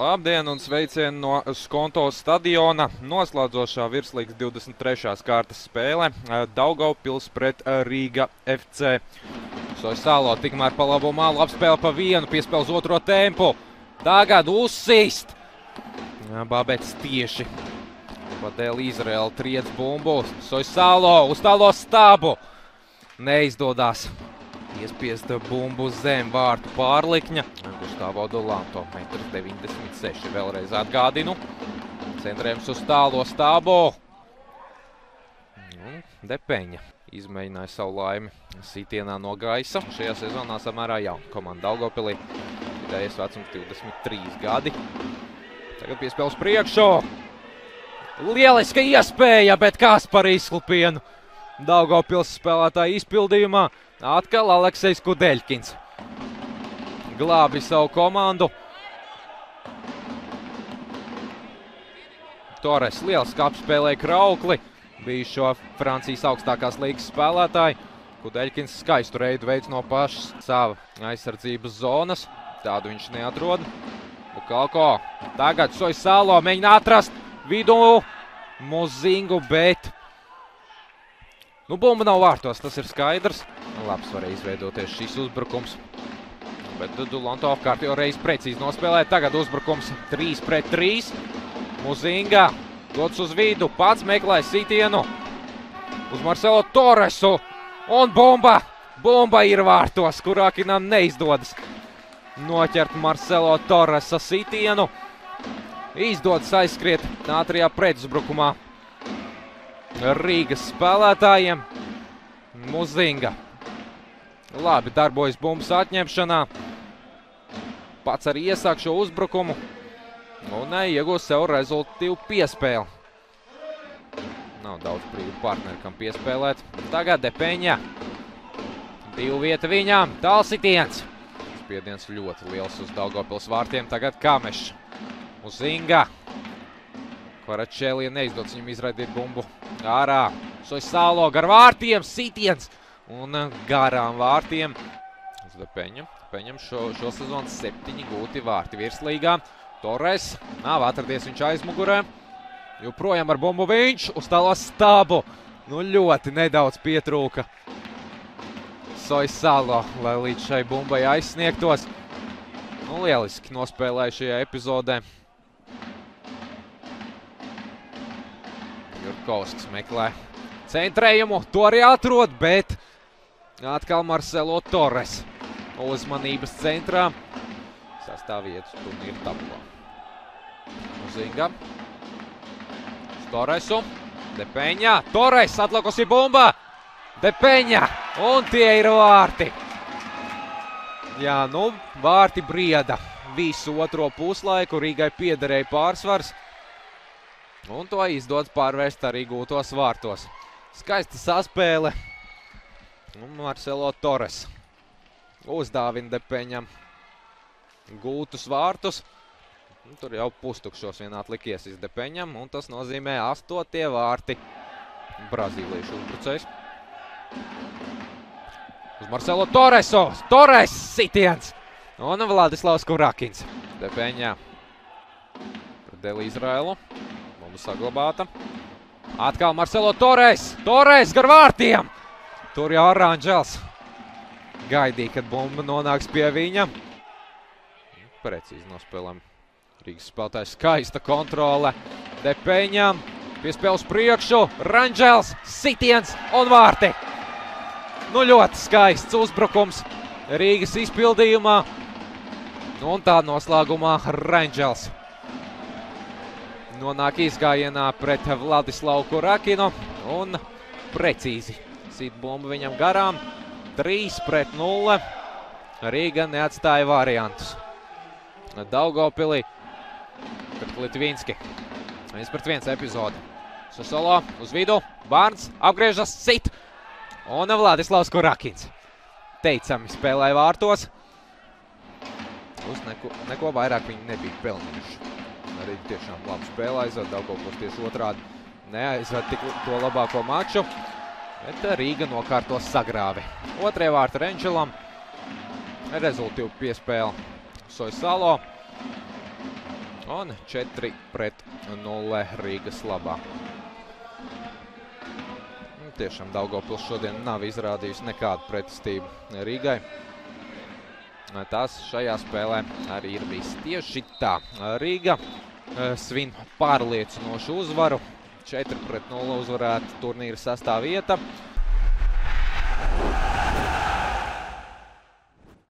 Labdien un sveicieni no Skonto stadiona. Noslēdzošā virslīgas 23. kārtas spēle Daugavpils pret Rīga FC. Soisālo tikmēr pa labo malu apspēle pa vienu, piespēl uz otro tempu. Tagad uzsīst. Bābets tieši pa dēļ Izraela triec bumbu. Soisālo uz tālo stābu. Neizdodās iespiest bumbu zem vārtu pārlikņa. Gustavo Dolanto, 1,96 m. Vēlreiz atgādinu. Centrējums uz tālo. Nu, Depeņa izmēģināja savu laimi sitienā no gaisa. Šajā sezonā samērā jauna komanda Daugavpilī. Vidējais vecums 23 gadi. Tagad piespēl uz priekšu. Lieliska iespēja, bet kas par izklupienu. Daugavpils spēlētāja izpildījumā. Atkal Aleksejs Kudeļkins. Glābi savu komandu. Torres liels apspēlēja Kraukli. Bijušo Francijas augstākās līgas spēlētāju. Kudeļkins skaistu reidu veids no pašas sava aizsardzības zonas. Tādu viņš neatrod. Bukalko tagad Soisalo mēģina atrast vidu Muzingu, bet Nu, bumba nav vārtos, tas ir skaidrs. Labs varēja izveidoties šis uzbrukums. Bet Dulanto kārtējo reizi precīzi nospēlē. Tagad uzbrukums 3 pret 3. Muzinga dots uz vidu, pats meklē sitienu uz Marcelo Torresu. Un bumba! Bumba ir vārtos, kurā Kinam neizdodas noķert Marcelo Torresa sitienu. Izdodas aizskriet ātrijā pretuzbrukumā. Rīgas spēlētājiem. Muzinga. Labi darbojas bumbas atņemšanā. Pats arī iesāk šo uzbrukumu. Un iegūst sev rezultīvu piespēli. Nav daudz brīvu partneri, kam piespēlēt. Tagad Depeņa. Divu vieta viņām. Talsitiens. Spiediens ļoti liels uz Daugavpils vārtiem. Tagad Kamešs. Muzinga. Kvaratšēlija neizdodas viņam izraidīt bumbu ārā. Soisālo gar vārtiem, sitiens un garām vārtiem. Peņam, Peņam šo, šo sezonu septiņi gūti vārti virslīgā. Torres nav atradies viņš aizmugurē. Joprojām ar bumbu viņš uz tālo stābu. Nu ļoti nedaudz pietrūka Soisālo, lai līdz šai bumbai aizsniegtos. Nu, lieliski nospēlēja šajā epizodē. Jurkovskis meklē centrējumu. To arī atrod, bet atkal Marcelo Torres uzmanības centrā. Sastāv vietas turnīra tabulā. Muzinga. Uz Torresu. Depeņa. Torres atlikusi bumba. Depeņa. Un tie ir vārti. Jā, nu, vārti brieda visu otro puslaiku. Rīgai piederēja pārsvars. Un to izdodas pārvērst arī gūtos vārtos. Skaista saspēle. Un Marcelo Torres uzdāvina Depeņam gūtus vārtus. Un tur jau pustukšos vien atlikies iz Depeņam. Un tas nozīmē astotie vārti Brazīliešu uzbrucējs. Uz Marcelo Torresu. Torres sitiens. Un Vladislavs Kurakins. Depeņā. Deli Izraelu. Bumba saglabāta. Atkal Marcelo Torres. Torres gar vārtiem. Tur jau Aranžels. Gaidīja, kad bumba nonāks pie viņa. Precīzi nospēlēm. Rīgas spēlētājs skaista kontrole. Depeņam. Piespēles priekšu. Ranžels. Sitiens un vārti. Nu ļoti skaists uzbrukums Rīgas izpildījumā. Un tā noslēgumā Ranžels nonāk izgājienā pret Vladislavu Kurakinu un precīzi sit bumbu viņam garām. 3 pret 0. Rīga neatstāja variantus. Daugavpilī pret Litvīnski. 1 pret 1 epizode. Sosolo uz vidu. Bārns apgriežas sit. Un Vladislavs Kurakins. Teicami spēlēja vārtos. Uz neko, neko vairāk viņi nebija pelnījuši arī tiešām labi spēlē aizved Daugavpils tieši otrādi. Neaizved tik to labāko maču, bet Rīga nokārtos sagrāvi. Otrie vārti Renčelam. Rezultīvu piespēle Soisalo. Un 4 pret 0 Rīgas labā. Nu, tiešām Daugavpils šodien nav izrādījusi nekādu pretestību Rīgai. Tas šajā spēlē arī ir bijis tieši tā. Rīga eh, svin pārliecinošu uzvaru. 4 pret 0 uzvarēta turnīra sastā vieta.